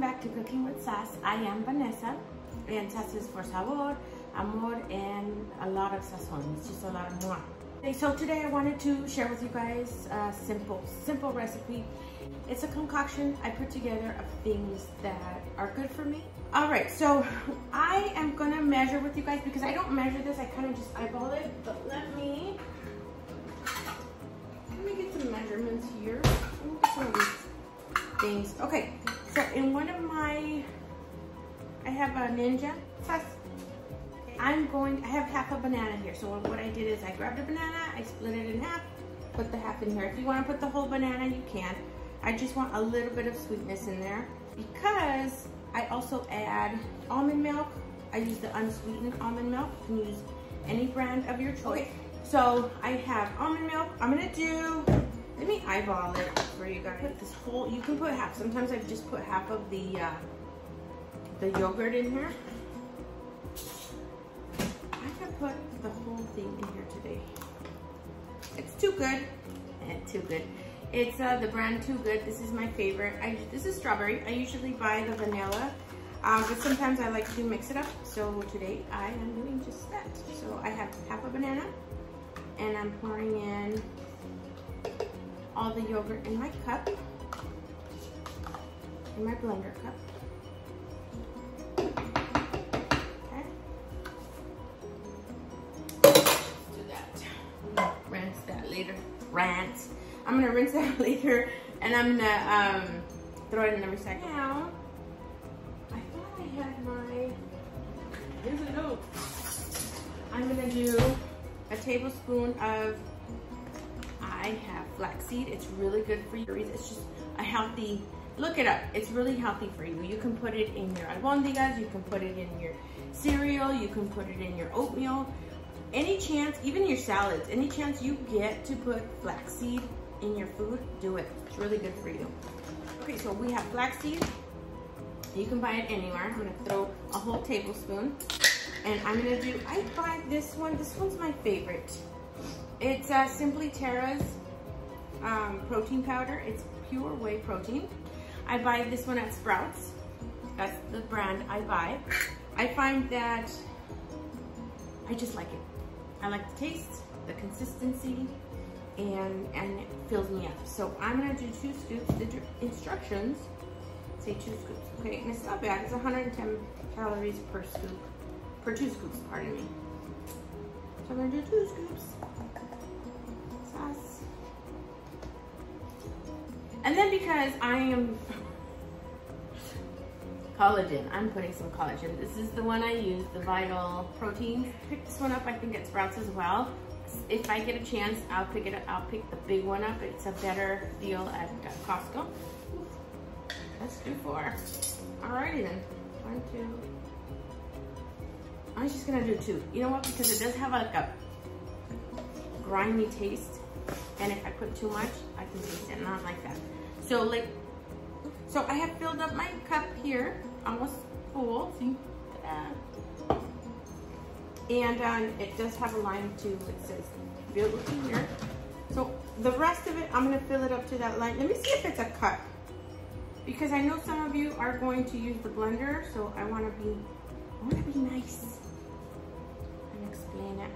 back to Cooking with SAS. I am Vanessa, and SAS is for sabor, amor, and a lot of sazon. It's just a lot of more. Okay, so today I wanted to share with you guys a simple, simple recipe. It's a concoction I put together of things that are good for me. All right, so I am gonna measure with you guys because I don't measure this, I kind of just eyeball it, but let me, let me get some measurements here. let Some of these things. Okay, so in one of my, I have a Ninja Plus. I'm going, I have half a banana here. So what I did is I grabbed a banana, I split it in half, put the half in here. If you want to put the whole banana, you can. I just want a little bit of sweetness in there because I also add almond milk. I use the unsweetened almond milk. You can use any brand of your choice. Okay. So I have almond milk. I'm gonna do, let me eyeball it for you guys. Put this whole, you can put half. Sometimes I've just put half of the, uh, the yogurt in here. I can put the whole thing in here today. It's too good. Eh, too good. It's uh, the brand Two Good. This is my favorite. I, this is strawberry. I usually buy the vanilla, um, but sometimes I like to mix it up. So today I am doing just that. So I have half a banana and I'm pouring in all the yogurt in my cup, in my blender cup. Okay. Let's do that. Rinse that later. Rinse. I'm gonna rinse that later and I'm gonna um, throw it in the recycle. Now, I thought I had my, here's a note. I'm gonna do a tablespoon of, I have flaxseed. It's really good for you. It's just a healthy, look it up. It's really healthy for you. You can put it in your albondigas, you can put it in your cereal, you can put it in your oatmeal. Any chance, even your salads, any chance you get to put flaxseed in your food, do it. It's really good for you. Okay, so we have flaxseed. You can buy it anywhere. I'm gonna throw a whole tablespoon. And I'm gonna do, I buy this one. This one's my favorite. It's uh, Simply Tera's um, protein powder. It's pure whey protein. I buy this one at Sprouts. That's the brand I buy. I find that I just like it. I like the taste, the consistency, and, and it fills me up. So I'm gonna do two scoops. The instructions say two scoops, okay? And it's not bad, it's 110 calories per scoop, per two scoops, pardon me. So I'm gonna do two scoops. Sauce. And then because I am collagen, I'm putting some collagen. This is the one I use, the Vital Protein. Pick this one up, I think at Sprouts as well if I get a chance, I'll pick it up. I'll pick the big one up. It's a better deal at uh, Costco. Let's do four. Alrighty then. One, two. I'm just gonna do two. You know what? Because it does have like a grimy taste. And if I put too much, I can taste it not like that. So like, so I have filled up my cup here, almost full. See? And um, it does have a line too. It says fill with here. So the rest of it, I'm gonna fill it up to that line. Let me see if it's a cup. Because I know some of you are going to use the blender, so I wanna be, I wanna be nice and explain it.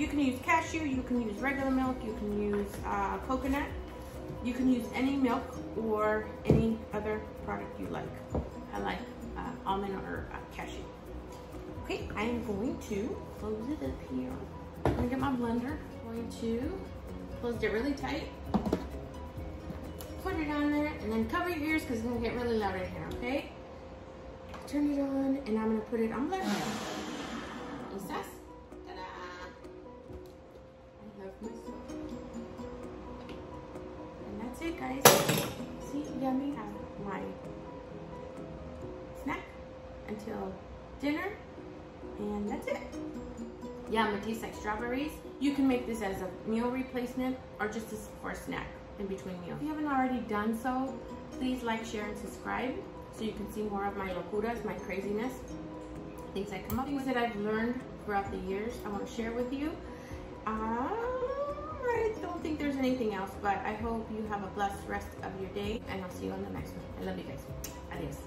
You can use cashew, you can use regular milk, you can use uh, coconut. You can use any milk or any other product you like. I like uh, almond or uh, cashew. Okay, I am going to close it up here. I'm gonna get my blender. I'm going to close it really tight. Put it on there and then cover your ears because it's gonna get really loud in here, okay? Turn it on and I'm gonna put it on blender. My snack until dinner and that's it. Yum, it tastes like strawberries. You can make this as a meal replacement or just as for a snack in between meals. If you haven't already done so, please like, share, and subscribe so you can see more of my locuras, my craziness, things I come up with that I've learned throughout the years I want to share with you. Uh, I don't think there's anything else, but I hope you have a blessed rest of your day, and I'll see you on the next one. I love you guys. Adios.